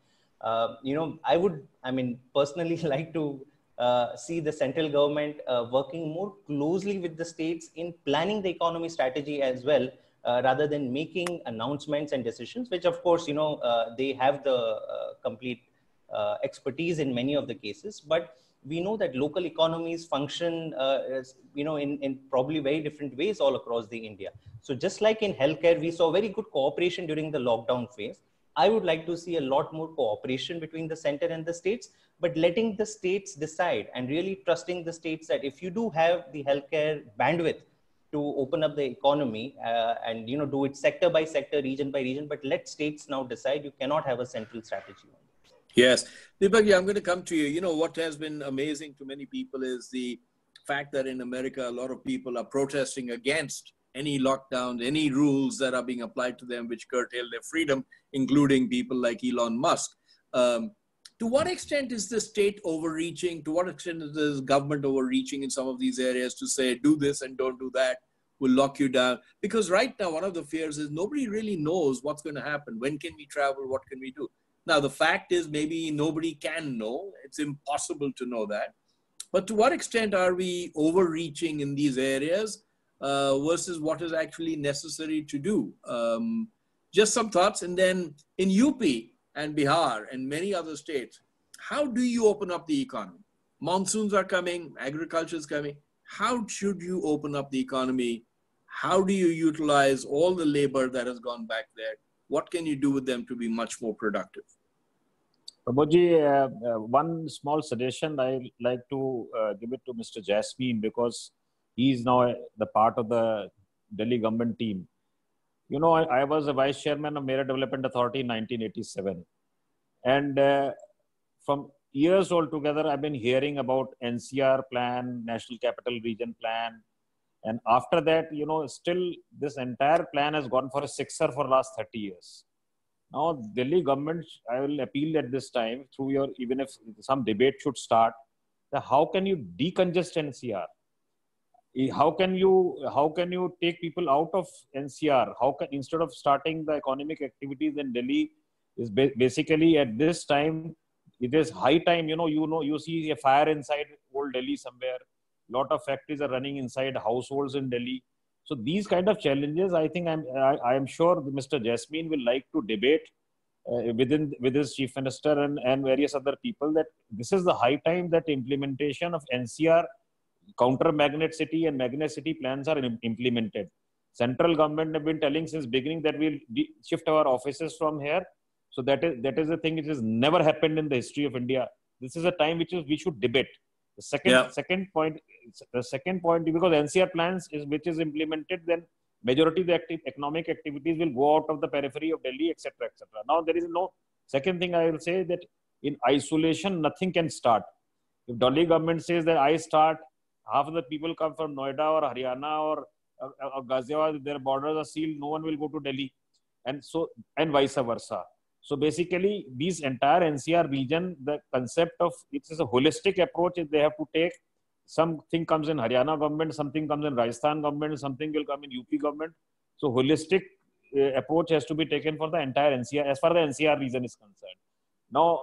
you know, I would, I mean, personally <laughs> like to uh, see the central government uh, working more closely with the states in planning the economy strategy as well uh, rather than making announcements and decisions, which of course, you know, uh, they have the uh, complete uh, expertise in many of the cases, but we know that local economies function, uh, as, you know, in, in probably very different ways all across the India. So just like in healthcare, we saw very good cooperation during the lockdown phase. I would like to see a lot more cooperation between the center and the states, but letting the states decide and really trusting the states that if you do have the healthcare bandwidth to open up the economy uh, and you know do it sector by sector, region by region, but let states now decide. You cannot have a central strategy on Yes. Deepak, I'm going to come to you. You know, what has been amazing to many people is the fact that in America, a lot of people are protesting against any lockdowns, any rules that are being applied to them which curtail their freedom, including people like Elon Musk. Um, to what extent is the state overreaching? To what extent is the government overreaching in some of these areas to say, do this and don't do that? We'll lock you down. Because right now, one of the fears is nobody really knows what's going to happen. When can we travel? What can we do? Now, the fact is, maybe nobody can know. It's impossible to know that. But to what extent are we overreaching in these areas uh, versus what is actually necessary to do? Um, just some thoughts. And then in UP and Bihar and many other states, how do you open up the economy? Monsoons are coming, agriculture is coming. How should you open up the economy? How do you utilize all the labor that has gone back there? What can you do with them to be much more productive? Pramodji, uh, uh, one small suggestion I like to uh, give it to Mr. Jasmine because he is now the part of the Delhi government team. You know, I, I was a vice chairman of Meerut Development Authority in 1987. And uh, from years altogether, I've been hearing about NCR plan, National Capital Region plan, and after that you know still this entire plan has gone for a sixer for last 30 years. Now delhi government i will appeal at this time through your even if some debate should start how can you decongest ncr eh, how can you how can you take people out of ncr how can instead of starting the economic activities in delhi is basically at this time it is high time you know you know you see a fire inside old delhi somewhere lot of factories are running inside households in Delhi. So these kind of challenges, I think I'm, I, am sure Mr. Jasmine will like to debate uh, within with his chief minister and, and various other people that this is the high time that implementation of NCR counter magnet city and magnet city plans are implemented. Central government have been telling since beginning that we'll shift our offices from here. So that is that is the thing which has never happened in the history of India. This is a time which is we should debate. The second yeah. second point, the second point because NCR plans is which is implemented, then majority of the active economic activities will go out of the periphery of Delhi, etc., etc. Now there is no second thing I will say that in isolation nothing can start. If Delhi government says that I start, half of the people come from Noida or Haryana or, or Ghaziabad, their borders are sealed, no one will go to Delhi, and so and vice versa. So basically, these entire NCR region, the concept of it is a holistic approach they have to take. Something comes in Haryana government, something comes in Rajasthan government, something will come in UP government. So holistic uh, approach has to be taken for the entire NCR as far as the NCR region is concerned. Now,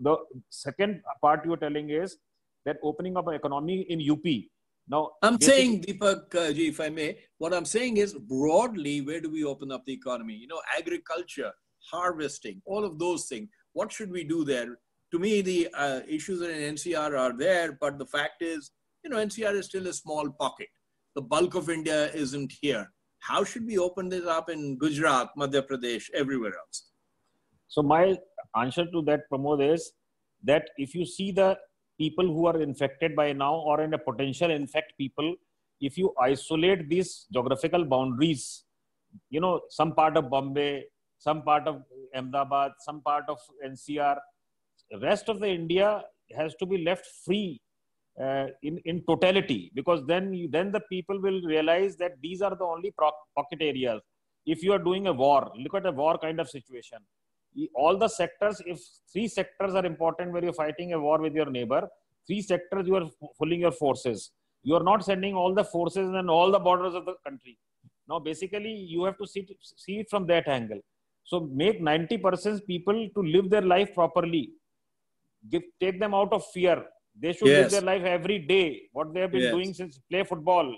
the second part you are telling is that opening up an economy in UP. Now, I'm saying, Deepak, uh, if I may, what I'm saying is broadly, where do we open up the economy? You know, agriculture, harvesting, all of those things. What should we do there? To me, the uh, issues in NCR are there, but the fact is, you know, NCR is still a small pocket. The bulk of India isn't here. How should we open this up in Gujarat, Madhya Pradesh, everywhere else? So my answer to that, Pramod, is that if you see the people who are infected by now or in a potential infect people, if you isolate these geographical boundaries, you know, some part of Bombay, some part of Ahmedabad, some part of NCR. Rest of the India has to be left free uh, in, in totality because then, you, then the people will realize that these are the only pocket areas. If you are doing a war, look at a war kind of situation. All the sectors, if three sectors are important where you're fighting a war with your neighbor, three sectors you are pulling your forces. You are not sending all the forces and all the borders of the country. Now, basically, you have to see, see it from that angle so make 90% people to live their life properly. Give, take them out of fear. They should yes. live their life every day. What they have been yes. doing since play football,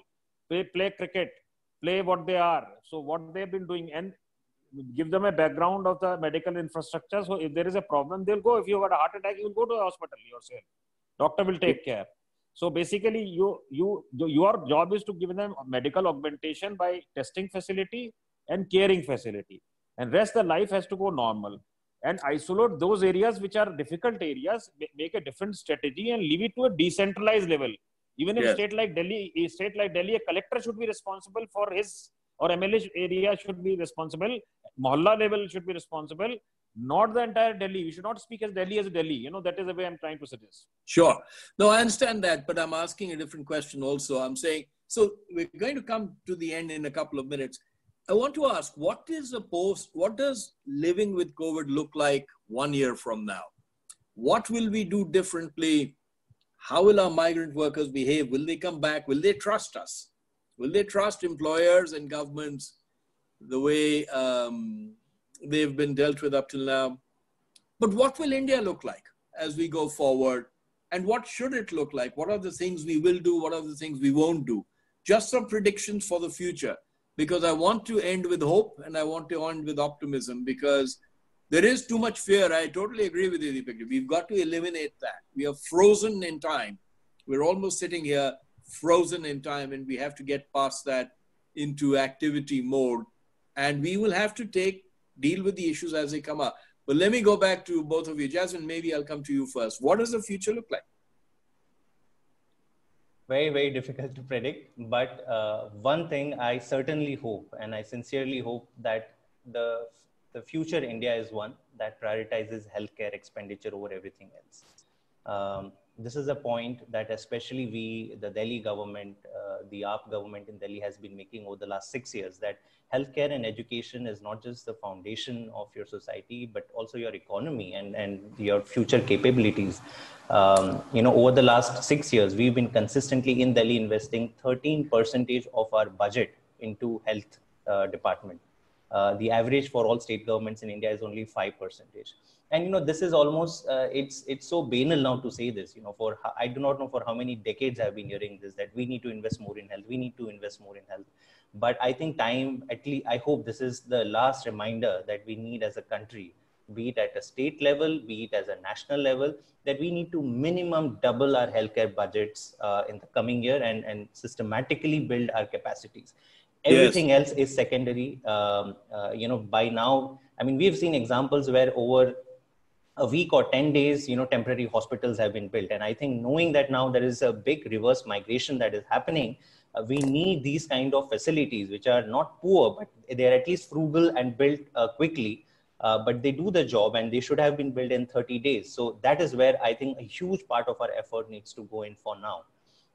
play, play cricket. play what they are. So what they've been doing and give them a background of the medical infrastructure. So if there is a problem, they'll go. If you got a heart attack, you'll go to the hospital yourself. Doctor will take care. So basically, you you your job is to give them medical augmentation by testing facility and caring facility, and rest the life has to go normal. And isolate those areas which are difficult areas, make a different strategy, and leave it to a decentralized level. Even in yes. state like Delhi, a state like Delhi, a collector should be responsible for his or MLA area should be responsible. Mohalla level should be responsible, not the entire Delhi. We should not speak as Delhi as Delhi. You know, that is the way I'm trying to suggest. Sure. No, I understand that, but I'm asking a different question also. I'm saying, so we're going to come to the end in a couple of minutes. I want to ask, what is a post, what does living with COVID look like one year from now? What will we do differently? How will our migrant workers behave? Will they come back? Will they trust us? Will they trust employers and governments the way um, they've been dealt with up till now? But what will India look like as we go forward? And what should it look like? What are the things we will do? What are the things we won't do? Just some predictions for the future. Because I want to end with hope and I want to end with optimism because there is too much fear. I totally agree with you, Deepak. We've got to eliminate that. We are frozen in time. We're almost sitting here frozen in time and we have to get past that into activity mode and we will have to take deal with the issues as they come up but let me go back to both of you jasmine maybe i'll come to you first what does the future look like very very difficult to predict. But uh, one thing i certainly hope and i sincerely hope that the the future india is one that prioritizes healthcare expenditure over everything else. Um, this is a point that especially we, the Delhi government, uh, the AAP government in Delhi has been making over the last six years that healthcare and education is not just the foundation of your society, but also your economy and, and your future capabilities. Um, you know, over the last six years, we've been consistently in Delhi investing 13 percentage of our budget into health uh, department. Uh, the average for all state governments in India is only five percentage. And you know this is almost uh, it's it's so banal now to say this you know for i do not know for how many decades i've been hearing this that we need to invest more in health we need to invest more in health. But i think time at least i hope this is the last reminder that we need as a country be it at a state level be it as a national level that we need to minimum double our healthcare budgets uh, in the coming year and and systematically build our capacities everything yes. else is secondary um, uh, you know by now i mean we've seen examples where over a week or 10 days you know temporary hospitals have been built. And i think knowing that now there is a big reverse migration that is happening uh, we need these kind of facilities which are not poor but they are at least frugal and built uh, quickly. Uh, but they do the job and they should have been built in 30 days. So that is where i think a huge part of our effort needs to go in for now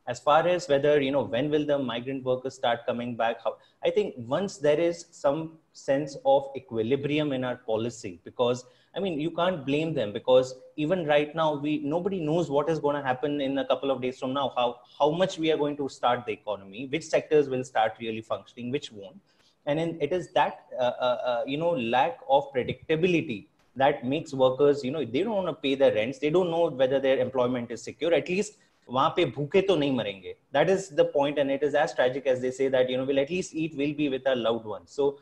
as far as whether you know when will the migrant workers start coming back how, i think once there is some sense of equilibrium in our policy because I mean, you can't blame them because even right now, we nobody knows what is going to happen in a couple of days from now. How how much we are going to start the economy, which sectors will start really functioning, which won't, and then it is that uh, uh, uh, you know lack of predictability that makes workers you know they don't want to pay their rents, they don't know whether their employment is secure. At least वहां पे भूखे तो नहीं मरेंगे that is the point and it is as tragic as they say that you know we'll at least eat we'll be with our loved ones so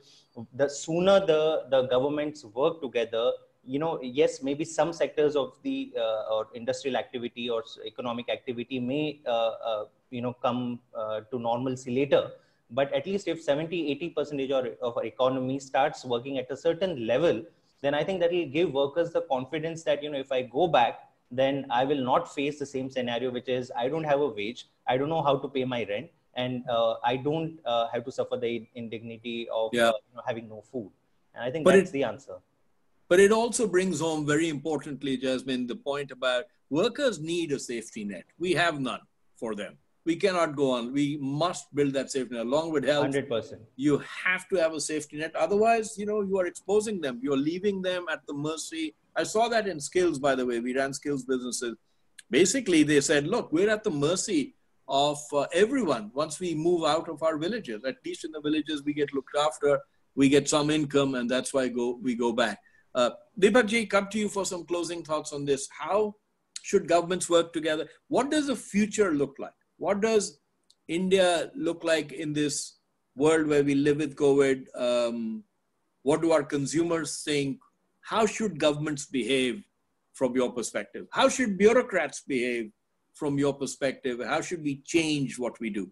the sooner the the governments work together you know, yes, maybe some sectors of the uh, or industrial activity or economic activity may, uh, uh, you know, come uh, to normalcy later. But at least if 70, 80 percentage of our economy starts working at a certain level, then I think that will give workers the confidence that, you know, if I go back, then I will not face the same scenario, which is I don't have a wage, I don't know how to pay my rent, and uh, I don't uh, have to suffer the indignity of yeah. you know, having no food. And I think but that's it, the answer but it also brings home very importantly, Jasmine, the point about workers need a safety net. We have none for them. We cannot go on. We must build that safety net along with health. 100%. You have to have a safety net. Otherwise, you know, you are exposing them. You're leaving them at the mercy. I saw that in skills, by the way. We ran skills businesses. Basically, they said, look, we're at the mercy of uh, everyone once we move out of our villages. At least in the villages, we get looked after. We get some income, and that's why go, we go back. Uh, Deepakji, come to you for some closing thoughts on this. How should governments work together? What does the future look like? What does India look like in this world where we live with COVID? Um, what do our consumers think? How should governments behave from your perspective? How should bureaucrats behave from your perspective? How should we change what we do?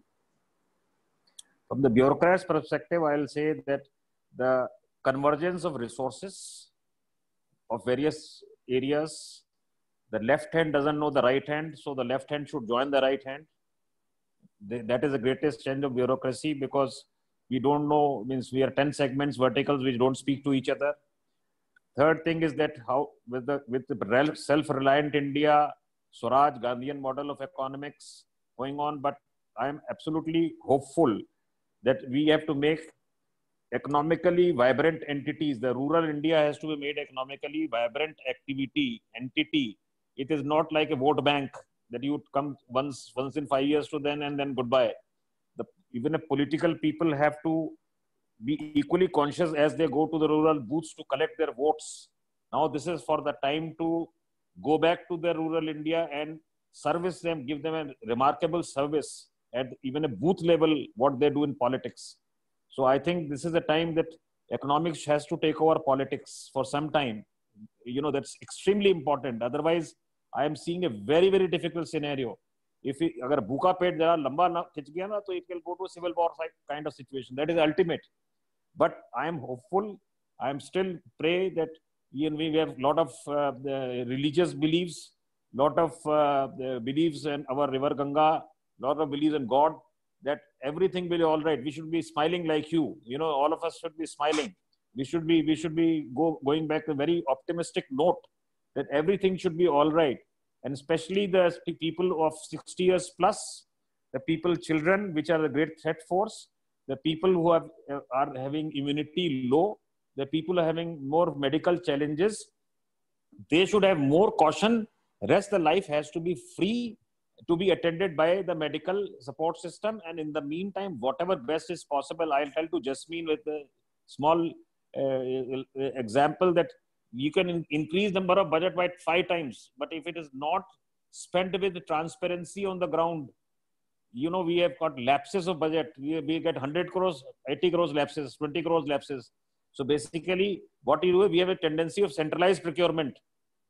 From the bureaucrat's perspective, I'll say that the convergence of resources of various areas, the left hand doesn't know the right hand, so the left hand should join the right hand. That is the greatest change of bureaucracy because we don't know, means we are 10 segments, verticals, which don't speak to each other. Third thing is that how, with the, with the self-reliant India, Swaraj Gandhian model of economics going on, but I am absolutely hopeful that we have to make economically vibrant entities. The rural India has to be made economically vibrant activity, entity. It is not like a vote bank that you come once, once in five years to then and then goodbye. The, even a political people have to be equally conscious as they go to the rural booths to collect their votes. Now this is for the time to go back to the rural India and service them, give them a remarkable service at even a booth level, what they do in politics. So I think this is a time that economics has to take over politics for some time. You know, that's extremely important. Otherwise, I am seeing a very, very difficult scenario. If lamba na khich gaya na, to it will go to a civil war kind of situation. That is ultimate. But I am hopeful. I am still pray that we have a lot of uh, religious beliefs, lot of uh, beliefs in our river Ganga, lot of beliefs in God, that everything will be all right. We should be smiling like you. You know, all of us should be smiling. We should be, we should be go, going back a very optimistic note that everything should be all right. And especially the people of 60 years plus, the people, children, which are the great threat force, the people who have, uh, are having immunity low, the people are having more medical challenges, they should have more caution. Rest the life has to be free to be attended by the medical support system. And in the meantime, whatever best is possible, I'll tell to Jasmine with a small uh, example that you can in- increase number of budget by five times. But if it is not spent with transparency on the ground, you know, we have got lapses of budget. We, we get 100 crores, 80 crores lapses, 20 crores lapses. So basically, what you do, we have a tendency of centralized procurement.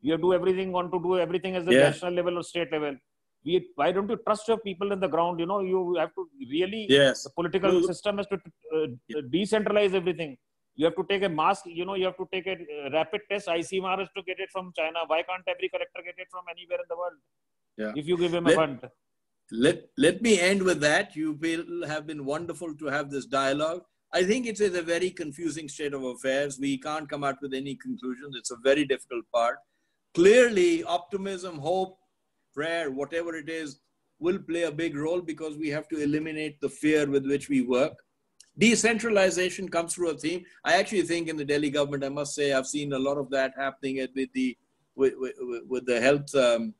You do everything, want to do everything as the yeah. national level or state level we why don't you trust your people in the ground you know you have to really yes the political system has to uh, decentralize everything you have to take a mask you know you have to take a uh, rapid test icmr has to get it from china why can't every collector get it from anywhere in the world yeah. if you give him let, a fund let let me end with that. You will have been wonderful to have this dialogue. I think it is a very confusing state of affairs. We can't come out with any conclusions. It's a very difficult part. Clearly optimism hope prayer, whatever it is, will play a big role because we have to eliminate the fear with which we work. Decentralization comes through a theme. I actually think in the Delhi government, I must say, I've seen a lot of that happening with the with, with, with the health um,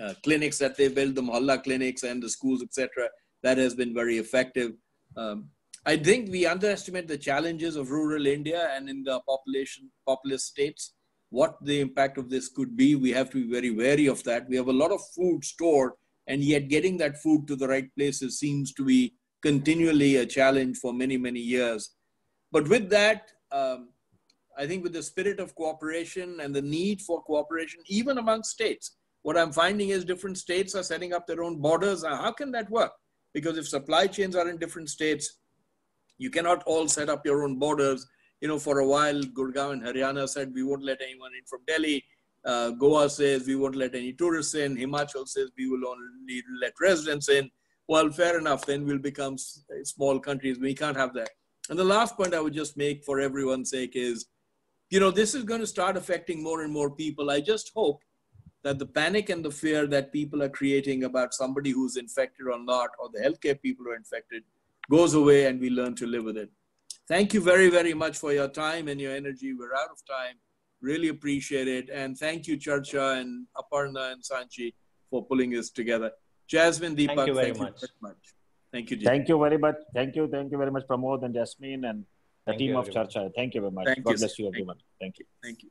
uh, clinics that they build, the mohalla clinics and the schools, etc. That has been very effective. Um, I think we underestimate the challenges of rural India and in the population populous states what the impact of this could be. We have to be very wary of that. We have a lot of food stored, and yet getting that food to the right places seems to be continually a challenge for many, many years. But with that, um, I think with the spirit of cooperation and the need for cooperation, even among states, what I'm finding is different states are setting up their own borders. How can that work? Because if supply chains are in different states, you cannot all set up your own borders you know, for a while, Gurgaon and Haryana said we won't let anyone in from Delhi. Uh, Goa says we won't let any tourists in. Himachal says we will only let residents in. Well, fair enough. Then we'll become small countries. We can't have that. And the last point I would just make for everyone's sake is, you know, this is going to start affecting more and more people. I just hope that the panic and the fear that people are creating about somebody who's infected or not, or the healthcare people who are infected, goes away and we learn to live with it. Thank you very, very much for your time and your energy. We're out of time. Really appreciate it. And thank you, Charcha and Aparna and Sanchi for pulling this together. Jasmine, Deepak, thank you very, thank much. You very much. Thank you. Thank you very much. Thank you. Thank you very much, Pramod and Jasmine and the thank team of Charcha. Thank you very much. Thank God you, bless you, everyone. Thank you. Thank you.